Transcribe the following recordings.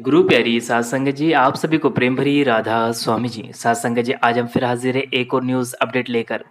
गुरु प्यारी सात जी, आप सभी को प्रेम भरी राधा स्वामी जी। सात जी, आज हम फिर हाजिर है एक और न्यूज़ अपडेट लेकर।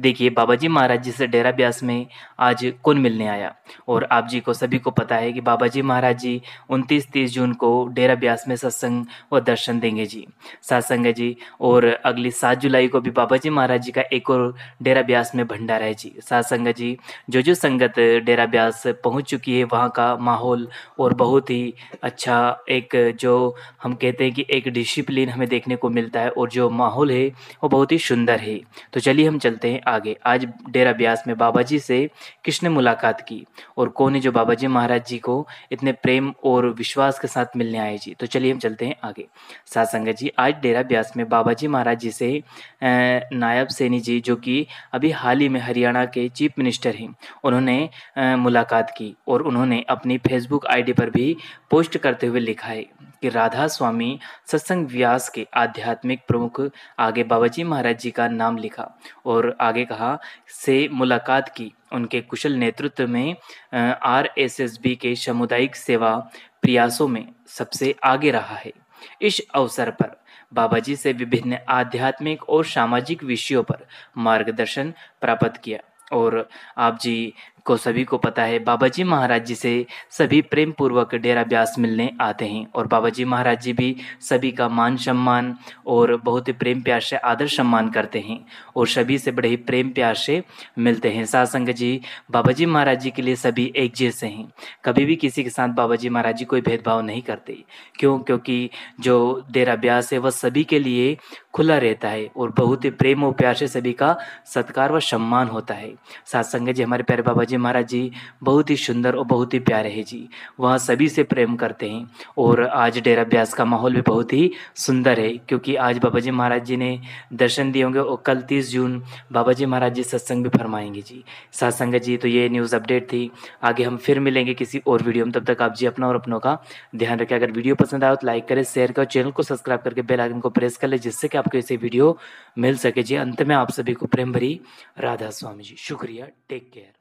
देखिए, बाबा जी महाराज जी से डेरा ब्यास में आज कौन मिलने आया? और आप जी को सभी को पता है कि बाबा जी महाराज जी उनतीस तीस जून को डेरा ब्यास में सत्संग व दर्शन देंगे जी। सात जी, और अगली सात जुलाई को भी बाबा जी महाराज जी का एक और डेरा ब्यास में भंडारा है जी। सात जी, जो जो संगत डेरा ब्यास पहुँच चुकी है, वहाँ का माहौल और बहुत ही अच्छा एक जो हम कहते हैं कि एक डिसिप्लिन हमें देखने को मिलता है और जो माहौल है, वो बहुत ही सुंदर है। तो चलिए हम चलते हैं आगे। आज डेरा ब्यास में बाबा जी से किसने मुलाकात की और कौन है जो बाबा जी महाराज जी को इतने प्रेम और विश्वास के साथ मिलने आए जी? तो चलिए हम चलते हैं आगे। सात संगत जी, आज डेरा ब्यास में बाबा जी महाराज जी से नायब सैनी जी जो कि अभी हाल ही में हरियाणा के चीफ मिनिस्टर हैं, उन्होंने मुलाकात की और उन्होंने अपनी फेसबुक आईडी पर भी पोस्ट करते हुए लिखा है। कि राधा स्वामी सत्संग व्यास के आध्यात्मिक प्रमुख आगे बाबा जी महाराज जी का नाम लिखा और आगे कहा, से मुलाकात की। उनके कुशल नेतृत्व में आर एस एस बी के सामुदायिक सेवा प्रयासों में सबसे आगे रहा है। इस अवसर पर बाबा जी से विभिन्न आध्यात्मिक और सामाजिक विषयों पर मार्गदर्शन प्राप्त किया और आप जी को सभी को पता है बाबा जी महाराज जी से सभी प्रेम पूर्वक डेरा ब्यास मिलने आते हैं। और बाबा जी महाराज जी भी सभी का मान सम्मान और बहुत ही प्रेम प्यार से आदर सम्मान करते हैं और सभी से बड़े ही प्रेम प्यार से मिलते हैं। सासंग जी बाबा जी महाराज जी के लिए सभी एक जैसे हैं। कभी भी किसी के साथ बाबा जी महाराज जी कोई भेदभाव नहीं करते। क्यों? क्योंकि जो डेरा ब्यास है, वह सभी के लिए खुला रहता है और बहुत ही प्रेम और प्यार से सभी का सत्कार व सम्मान होता है। सात जी, हमारे प्यारे बाबा जी जी महाराज जी, बहुत ही सुंदर और बहुत ही प्यारे हैं जी। वहाँ सभी से प्रेम करते हैं और आज डेरा ब्यास का माहौल भी बहुत ही सुंदर है, क्योंकि आज बाबा जी महाराज जी ने दर्शन दिए होंगे और कल तीस जून बाबा जी महाराज जी सत्संग भी फरमाएँगे जी। सत्संग जी तो ये न्यूज़ अपडेट थी। आगे हम फिर मिलेंगे किसी और वीडियो में, तब तक आप जी अपना और अपनों का ध्यान रखें। अगर वीडियो पसंद आए तो लाइक करें, शेयर करें चैनल को सब्सक्राइब करके बेल आइकन को प्रेस कर ले, जिससे कि आपको ऐसे वीडियो मिल सके जी। अंत में आप सभी को प्रेम भरी राधा स्वामी जी। शुक्रिया, टेक केयर।